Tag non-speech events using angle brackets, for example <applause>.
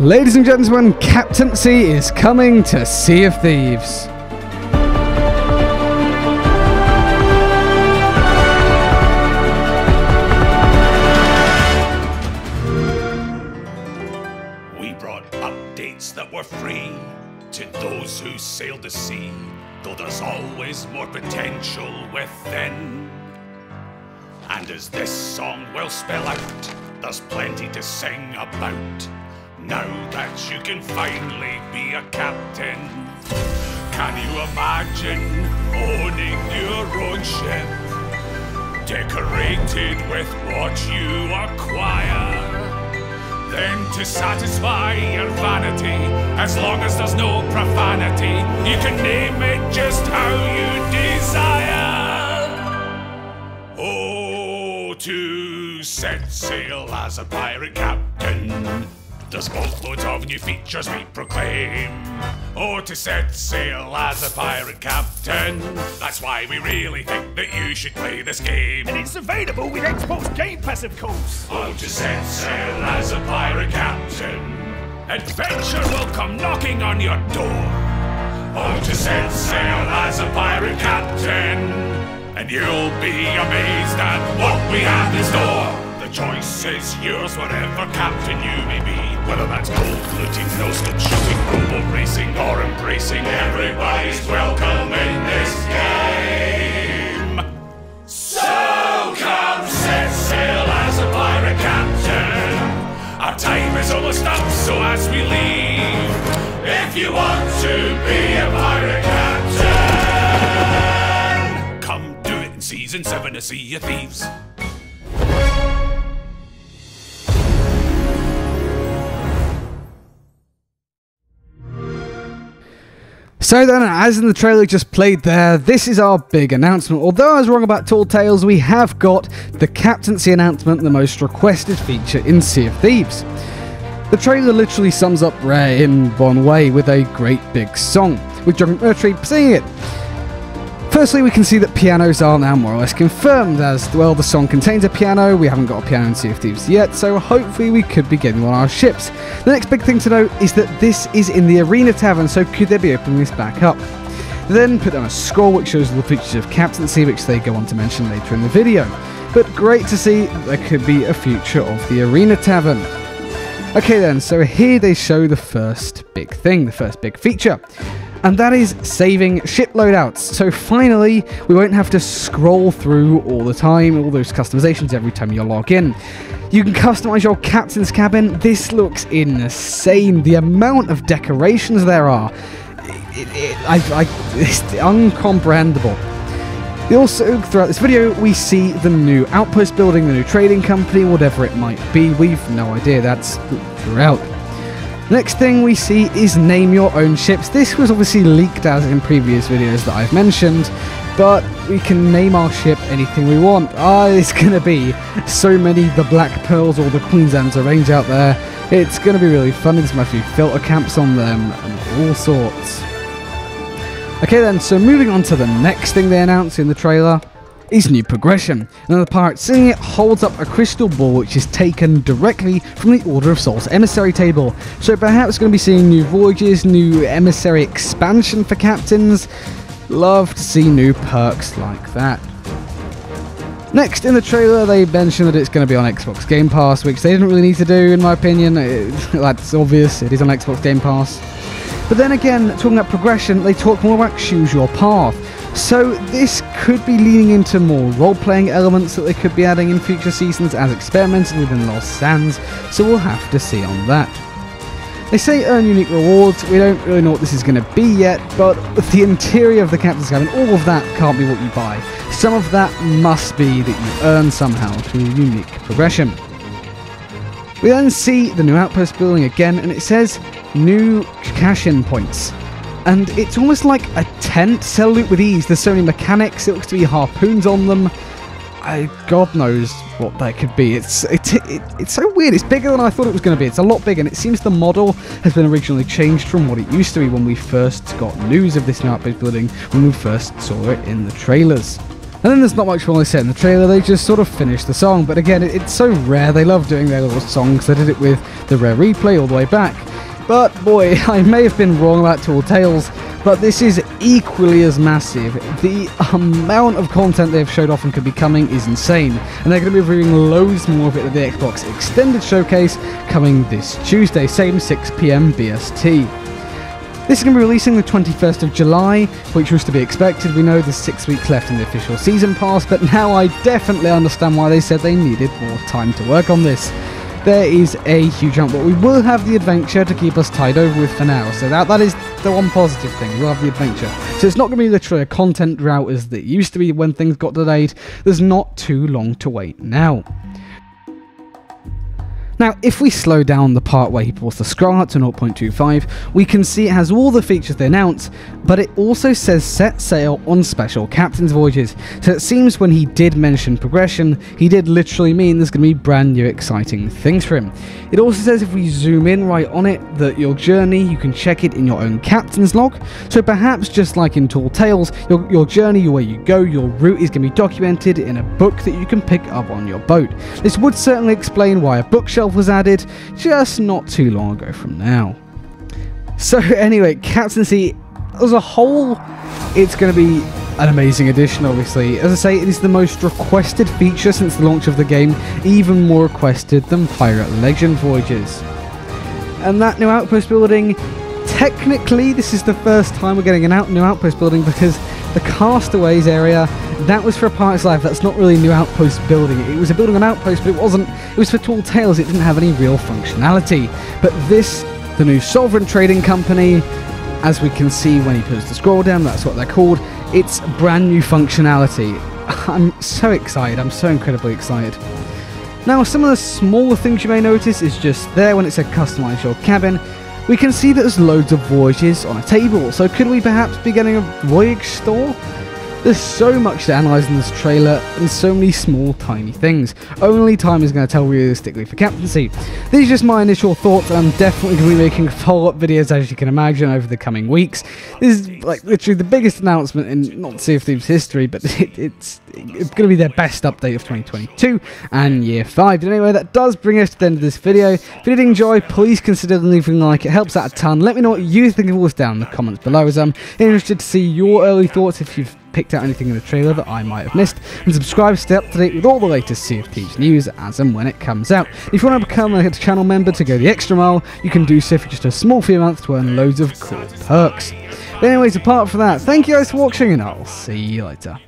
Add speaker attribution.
Speaker 1: Ladies and gentlemen, Captaincy is coming to Sea of Thieves.
Speaker 2: We brought updates that were free to those who sailed the sea, though there's always more potential within. And as this song will spell out, there's plenty to sing about. Now that you can finally be a captain, can you imagine owning your own ship? Decorated with what you acquire. Then to satisfy your vanity, as long as there's no profanity, you can name it just how you desire. Oh, to set sail as a pirate captain. There's boatloads of new features we proclaim. Oh, to set sail as a pirate captain. That's why we really think that you should play this game.
Speaker 3: And it's available with Xbox Game Pass, of course.
Speaker 2: Oh, to set sail as a pirate captain. Adventure will come knocking on your door. Oh, to set sail as a pirate captain. And you'll be amazed at what we have. The choice is yours, whatever captain you may be. Whether that's gold looting, no scope shooting, robo racing, or embracing, everybody's welcome in this game. So come set sail as a pirate captain. Our time is almost up, so as we leave, if you want to be a pirate captain, come do it in season seven to Sea of Thieves.
Speaker 1: So then, as in the trailer just played there, this is our big announcement. Although I was wrong about Tall Tales, we have got the captaincy announcement, the most requested feature in Sea of Thieves. The trailer literally sums up Rare in one way with a great big song, with John McMurtry singing it. Firstly, we can see that pianos are now more or less confirmed, as well the song contains a piano, we haven't got a piano in Sea of Thieves yet, so hopefully we could be getting one on our ships. The next big thing to note is that this is in the Arena Tavern, so could they be opening this back up? They then put down a scroll which shows the features of captaincy, which they go on to mention later in the video. But great to see there could be a future of the Arena Tavern. Okay then, so here they show the first big thing, the first big feature. And that is saving ship loadouts. So finally, we won't have to scroll through all the time, all those customizations every time you log in. You can customize your captain's cabin. This looks insane. The amount of decorations there are. It, it, I, I, <laughs> it's uncomprehendable. Also, throughout this video, we see the new outpost building, the new trading company, whatever it might be. We've no idea. That's throughout. Next thing we see is name your own ships. This was obviously leaked as in previous videos that I've mentioned, but we can name our ship anything we want. Ah, it's gonna be so many the Black Pearls or the Queen Anne's Revenge out there. It's gonna be really fun. There's a few filter camps on them and all sorts. Okay then, so moving on to the next thing they announced in the trailer is new progression. Another the pirate singing it holds up a crystal ball which is taken directly from the Order of Souls emissary table. So perhaps going to be seeing new voyages, new emissary expansion for captains. Love to see new perks like that. Next, in the trailer, they mentioned that it's going to be on Xbox Game Pass, which they didn't really need to do, in my opinion. It, <laughs> that's obvious, it is on Xbox Game Pass. But then again, talking about progression, they talk more about choose your path. So this could be leaning into more role-playing elements that they could be adding in future seasons as experimented within Lost Sands, so we'll have to see on that. They say earn unique rewards, we don't really know what this is going to be yet, but the interior of the Captain's Cabin, all of that can't be what you buy. Some of that must be that you earn somehow through unique progression. We then see the new outpost building again, and it says new cash-in points. And it's almost like a tent. Sell loot with ease. There's so many mechanics. It looks to be harpoons on them. I, God knows what that could be. It's it, it, it's so weird. It's bigger than I thought it was going to be. It's a lot bigger, and it seems the model has been originally changed from what it used to be when we first got news of this new outpost building when we first saw it in the trailers. And then there's not much more they said in the trailer, they just sort of finish the song. But again, it's so rare, they love doing their little songs. They did it with the Rare Replay all the way back. But boy, <laughs> I may have been wrong about Tall Tales, but this is equally as massive. The amount of content they've showed off and could be coming is insane, and they're going to be reviewing loads more of it at the Xbox Extended Showcase coming this Tuesday, same 6pm BST. This is going to be releasing the 21st of July, which was to be expected. We know there's six weeks left in the official season pass, but now I definitely understand why they said they needed more time to work on this there is a huge jump, but we will have the adventure to keep us tied over with for now. So that that is the one positive thing. We'll have the adventure. So it's not going to be literally a content route as it used to be when things got delayed. There's not too long to wait now. Now, if we slow down the part where he pulls the scroll out to 0.25, we can see it has all the features they announced, but it also says set sail on special captain's voyages. So it seems when he did mention progression, he did literally mean there's going to be brand new exciting things for him. It also says if we zoom in right on it, that your journey, you can check it in your own captain's log. So perhaps just like in Tall Tales, your, your journey, where you go, your route is going to be documented in a book that you can pick up on your boat. This would certainly explain why a bookshelf was added just not too long ago from now. So <laughs> anyway, Captaincy as a whole, it's going to be an amazing addition, obviously. As I say, it is the most requested feature since the launch of the game, even more requested than Pirate Legend Voyages. And that new outpost building, technically, this is the first time we're getting an out new outpost building because the Castaways area, that was for a Pirate's Life. That's not really a new outpost building. It was a building an outpost, but it wasn't. It was for Tall Tales. It didn't have any real functionality. But this, the new Sovereign Trading Company, as we can see when he puts the scroll down, that's what they're called. It's brand new functionality. <laughs> I'm so excited. I'm so incredibly excited. Now, some of the smaller things you may notice is just there when it said customize your cabin. We can see that there's loads of voyages on a table, so could we perhaps be getting a voyage store? There's so much to analyse in this trailer, and so many small, tiny things. Only time is going to tell realistically for captaincy. These are just my initial thoughts, and I'm definitely going to be making follow-up videos, as you can imagine, over the coming weeks. This is like literally the biggest announcement in not Sea of Thieves history, but <laughs> it, it's, it's going to be their best update of 2022 and Year 5. Anyway, that does bring us to the end of this video. If you did enjoy, please consider leaving a like. It helps out a ton. Let me know what you think of all this down in the comments below, as I'm interested to see your early thoughts if you've picked out anything in the trailer that I might have missed, and subscribe to stay up to date with all the latest Thieves news as and when it comes out. If you want to become a channel member to go the extra mile, you can do so for just a small fee a month to earn loads of cool perks. But anyways, apart from that, thank you guys for watching, and I'll see you later.